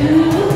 do.